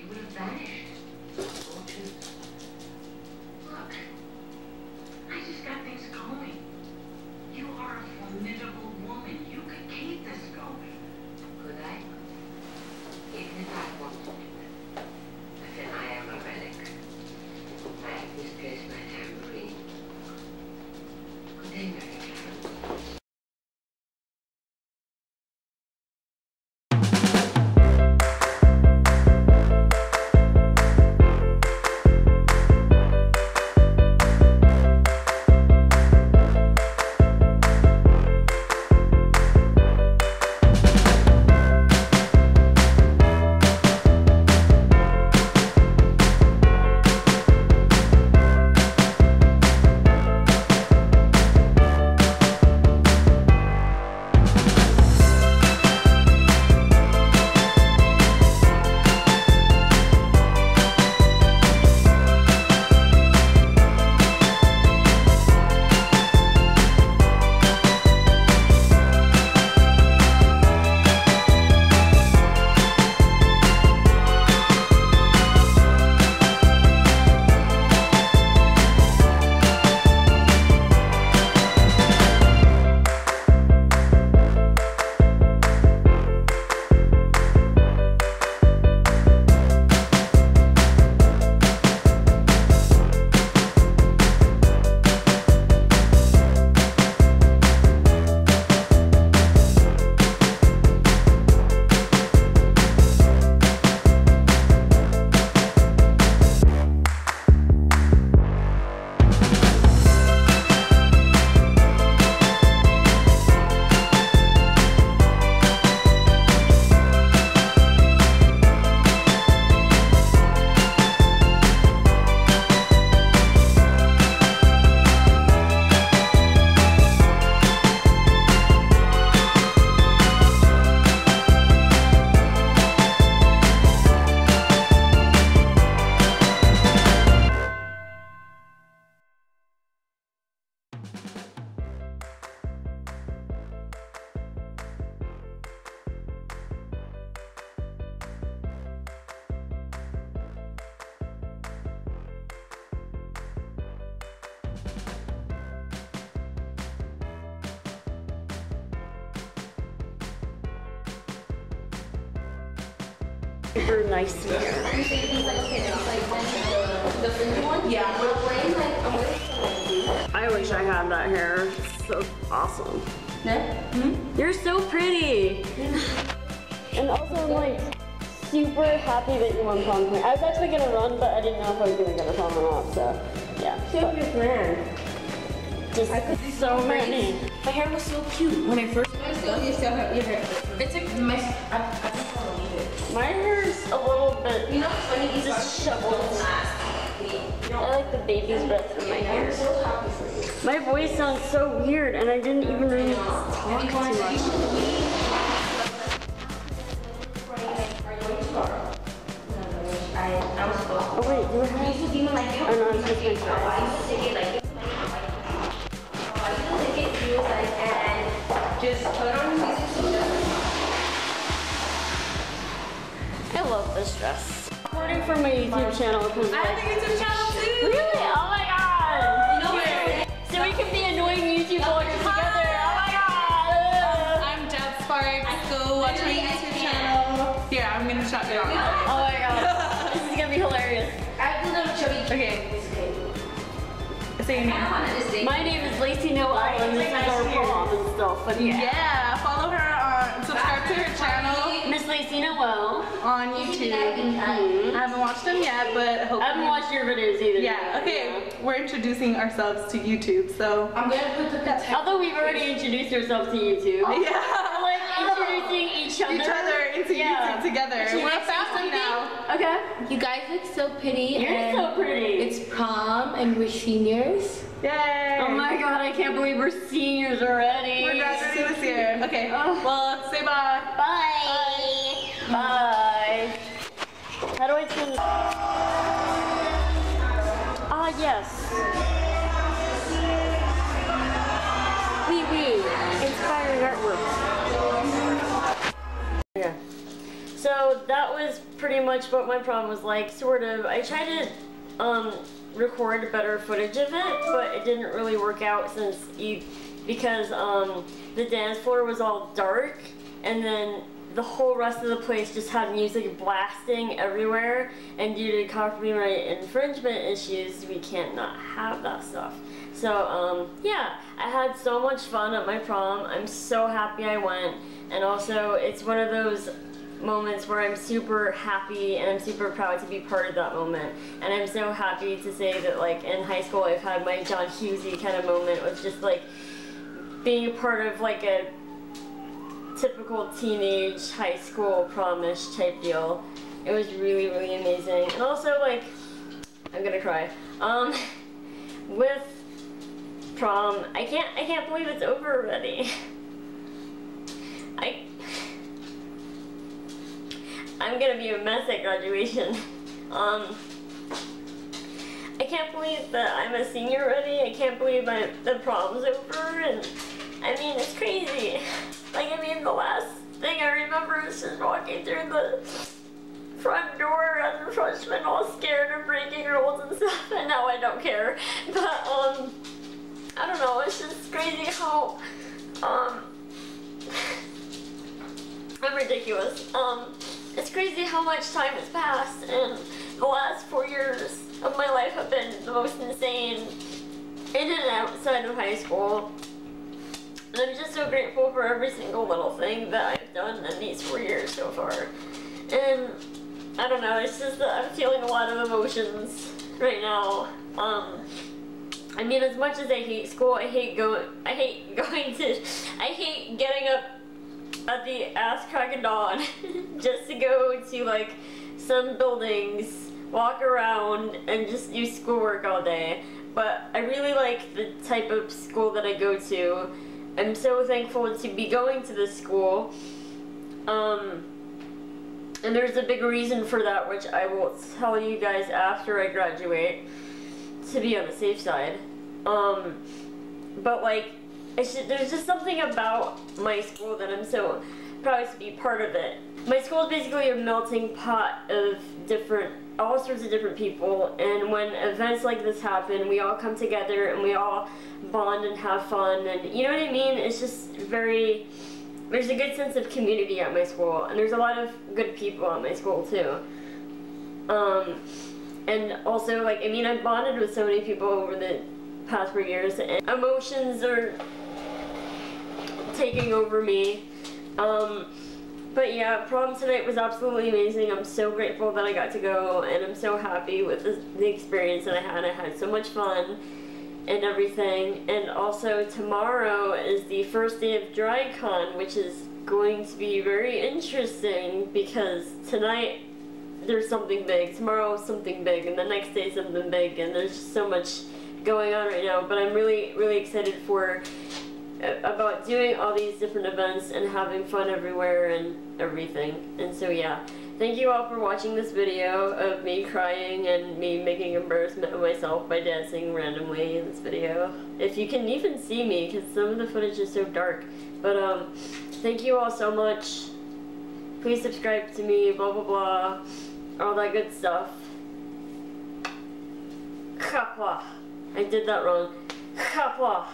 you would have vanished. Super nice here. I wish I had that hair. It's so awesome. Yeah. Hmm? You're so pretty. And also, I'm like super happy that you won prom queen. I was actually gonna run, but I didn't know if I was gonna get a prom or not. So, yeah. Same your plan. Just I could so many. My hair was so cute when I first. You still have your hair. It's like my. I, I just want to leave it. My hair's a little bit You know what's funny? These just shoveled. I like the baby's breath in my hair. My voice sounds so weird, and I didn't even really talk too much. I, I was supposed Oh wait, you have. I used love this dress. Recording for my YouTube channel I have a YouTube channel too. Really? Oh my god! No way. So we can be annoying YouTube bloggers together. Oh my god! Um, I'm Jeb Sparks. Go watch my YouTube channel. Here, I'm gonna shout you out. Oh my god. This is gonna be hilarious. I have the little chubby Okay. Say your name. My name is Lacey Noel and this is our prom and stuff. But yeah. Yeah, follow her subscribe to her channel Miss Lacey Noel. on YouTube. I haven't watched them yet, but I haven't watched your videos either. Yeah, okay. We're introducing ourselves to YouTube, so. I'm gonna put the Although we've already introduced ourselves to YouTube. Yeah. Like introducing each other. Each other into Yeah. YouTube together. Should We're I a say family now. Okay. You guys look so pretty. You're so pretty. It's prom and we're seniors. Yay! Oh my god, I can't believe we're seniors already. We're graduating this year. Okay. Oh. Well, say bye. Bye. Bye. Bye. How do I this? Ah, yes. Wee wee. Inspiring artwork. Yeah. So that was pretty much. much what my prom was like, sort of. I tried to um, record better footage of it, but it didn't really work out since you, because um, the dance floor was all dark, and then the whole rest of the place just had music blasting everywhere, and due to copyright infringement issues, we can't not have that stuff. So, um, yeah, I had so much fun at my prom. I'm so happy I went, and also it's one of those moments where I'm super happy and I'm super proud to be part of that moment. And I'm so happy to say that like in high school I've had my John Hughesy kind of moment with just like being a part of like a typical teenage high school promish type deal. It was really, really amazing. And also like, I'm gonna cry. Um, with prom, I can't, I can't believe it's over already. I, I'm gonna be a mess at graduation. Um, I can't believe that I'm a senior already. I can't believe my, the prom's over and I mean, it's crazy. Like, I mean, the last thing I remember is just walking through the front door as a freshman all scared of breaking rules and stuff, and now I don't care. But, um, I don't know, it's just crazy how, um, I'm ridiculous. Um, it's crazy how much time has passed, and the last four years of my life have been the most insane in and outside of high school. And I'm just so grateful for every single little thing that I've done in these four years so far. And I don't know, it's just that I'm feeling a lot of emotions right now. Um, I mean, as much as I hate school, I hate going, I hate going to, I hate getting up at the ass crack of dawn just to go to like some buildings, walk around, and just do schoolwork all day. But I really like the type of school that I go to I'm so thankful to be going to this school. Um, and there's a big reason for that, which I will tell you guys after I graduate, to be on the safe side. Um, but like, there's just something about my school that I'm so proud to be part of it. My school is basically a melting pot of different, all sorts of different people, and when events like this happen, we all come together and we all bond and have fun and you know what I mean? It's just very there's a good sense of community at my school and there's a lot of good people at my school too. Um, and also like I mean I've bonded with so many people over the past four years and emotions are taking over me. Um, but yeah, prom tonight was absolutely amazing. I'm so grateful that I got to go and I'm so happy with the, the experience that I had. I had so much fun and everything. And also tomorrow is the first day of DragCon, which is going to be very interesting because tonight there's something big, tomorrow something big, and the next day something big, and there's just so much going on right now. But I'm really, really excited for about doing all these different events and having fun everywhere and everything. And so yeah. Thank you all for watching this video of me crying and me making embarrassment of myself by dancing randomly in this video. If you can even see me, because some of the footage is so dark. But, um, thank you all so much. Please subscribe to me, blah blah blah, all that good stuff. Kapwa. I did that wrong. Kapwa.